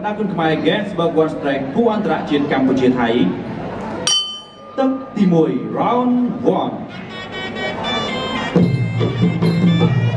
បណ្ដាគុណខ្មែរ Gainsbourg One Strike គូអន្តរជាតិកម្ពុជាថៃទឹកទី1 round 1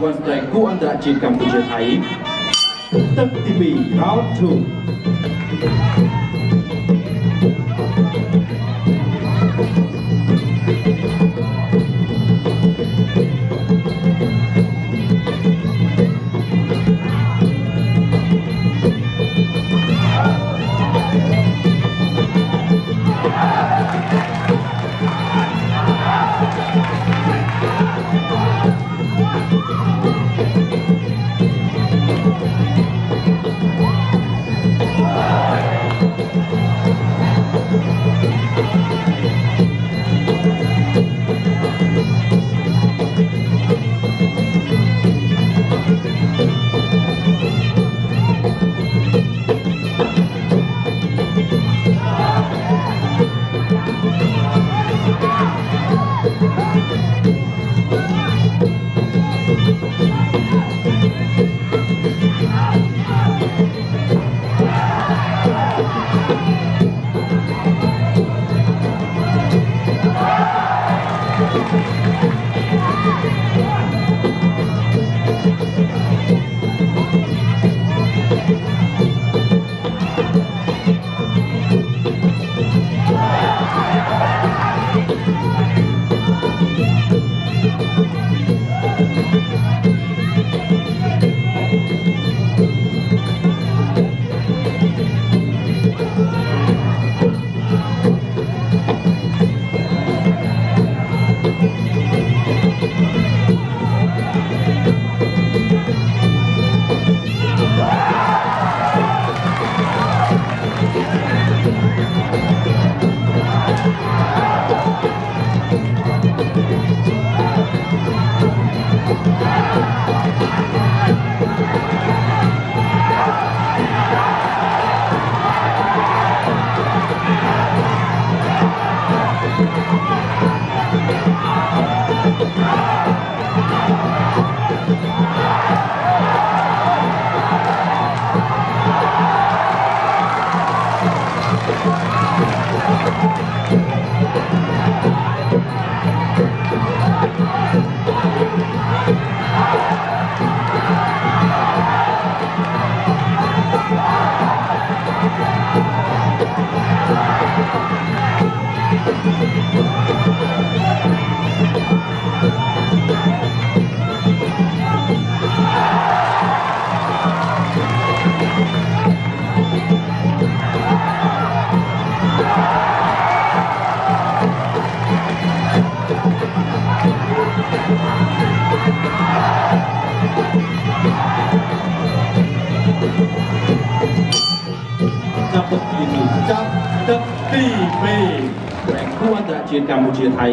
My Gainsbourg One Strike គូអន្តរជាតិកម្ពុជាថៃទឹកទី2 round 2 ងគូអន្តរជាតិកម្ពុជាថៃ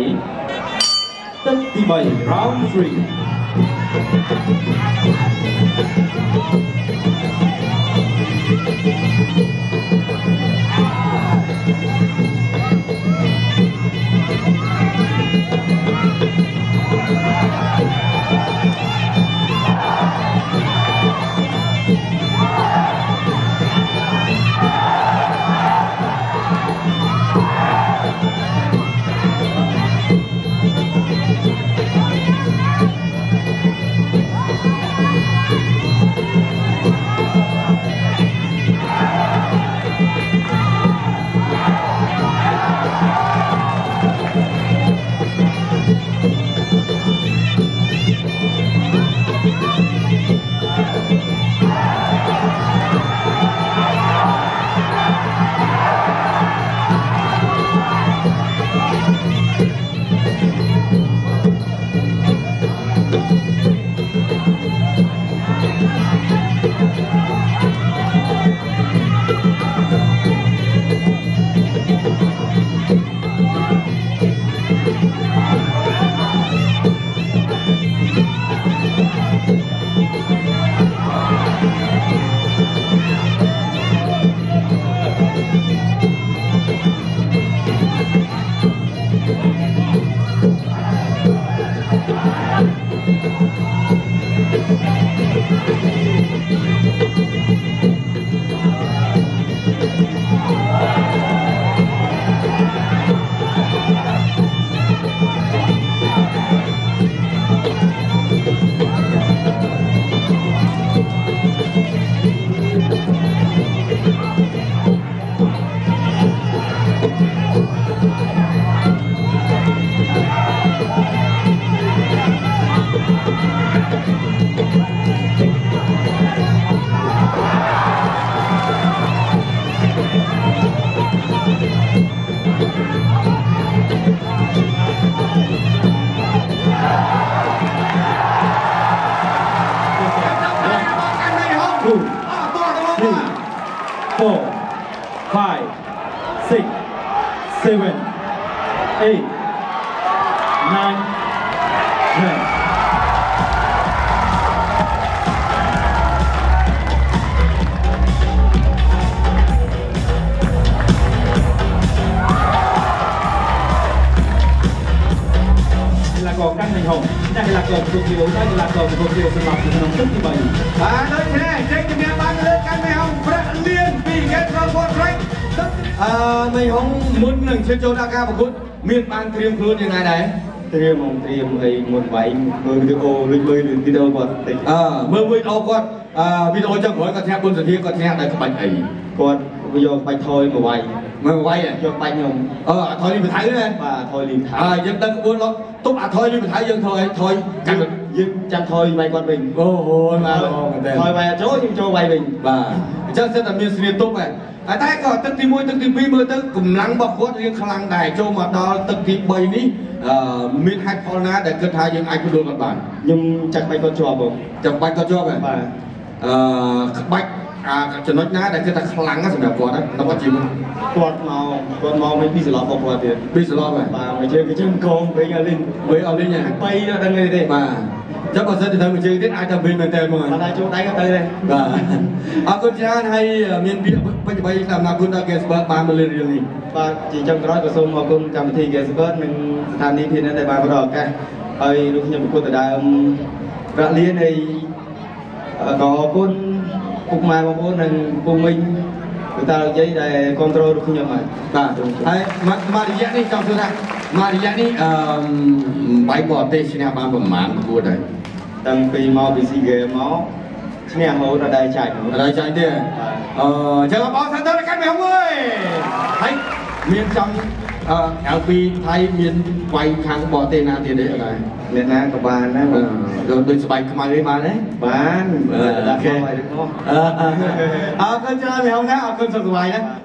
ទឹកទី3 round 3 កកីឡាករទទួលជាដោយកីឡាករទទួលជាសម្រាប់ក្នុងទឹកទី3បាទដូច្នេះចេញជំនះបានលើកាន់មេហុងប្រាក់លៀនពីកេតរវត្តរែកអឺមេហុងមុននឹងឈានចូលដល់ការប្រកួតមានបានត្រៀមខ្លួនយ៉ាងណាដែរត្រៀមមកត្រៀមអីមុនវាយមើលវីដេអូលុយមើលវីដេអូគាត់តិចអឺមើលវីដេអូគាត់អឺវីដេអូចុងក្រោយគាត់ថ្នាក់បុណ្យសធាគាត់ថ្នាក់ដោយក្បាច់អីគាត់យកបាច់ថយមកវាយ មើលវាយហ៎យកបាច់ខ្ញុំអឺអាថយនេះបថៅណាបាទថយលីថាអើយើងដឹងក្បួនលោកទប់អាថយនេះបថៅយើងធ្វើអីថយកាន់យើងចាំថយវាយគាត់វិញអូហូមកល្អមែនតើថយវាយអត់ចូលខ្ញុំចូលវាយវិញបាទអញ្ចឹងសិតតែមានស្រៀទប់ហ៎ហើយតែក៏ទឹកទី1ទឹកទី2មើលទៅកម្លាំងរបស់គាត់រៀងខ្លាំងដែរចូលមកដល់ទឹកទី3នេះអឺមានហេតុផលណាដែលគិតថាយើងអាច kontrol គាត់បានខ្ញុំចាក់បាច់គាត់ជាប់បងចាំបាច់គាត់ជាប់ហ៎បាទអឺក្បាច់អា ចំណុចណាដែលគិតថាខ្លាំងណាស់សម្រាប់គាត់ហ្នឹងដល់គាត់ជីវិតគាត់មកគាត់មកមិនពីសឡប់របស់គាត់ទៀតពីសឡប់ហ៎បាទមកជើងគេជើងកងវិញអលីនវិញអត់លេងហ៎បីដល់ដឹងទេទេបាទចាំបើសិនទៅធ្វើមួយជើងទៀតអាចទៅវិញមែនតើមកអត់ដែរចូលដៃក៏ទៅដែរបាទអរគុណច្រើនហើយមានពាក្យពេញបីតាមអនាគតដល់ Gasper បានមកលេងរៀលនេះបាទជាចុងក្រោយក៏សូមអរគុណកម្មវិធី Gasper និងស្ថានីយ៍ PNN ដែលបានផ្ដល់ឱកាសហើយលោកខ្ញុំប្រកួតដដើមប្រាក់លៀនហើយអឺក៏អរគុណ ពុកម៉ែបងប្អូននិងពុកមីងគឺតាលោកយាយដែលគ្រប់គ្រងលោកខ្ញុំហើយបាទហើយមកមករយៈនេះចង់សួរថាមករយៈនេះអឺបាយបរទេសឈ្នះបានប្រមាណប្រកួតហើយតាំងពីមកពី SEA Games មកឈ្នះរហូតដល់ដែរចាច់អត់ឲ្យចាញ់ទេអឺចឹងអបអរសាទរកាន់មែនអើយហើយមានចង់ អឺក្រៅពីថៃមានវាយខាងបរទេសណាទៀតទេអត់ដែរអ្នកណាក៏បានដែរបងដូចដូចស្បែកខ្មៅទេបានទេបានអឺដាក់អូខេមកឲ្យទាំងអស់អឺអឺអរគុណច្រើនមែនណាអរគុណសុខសប្បាយណា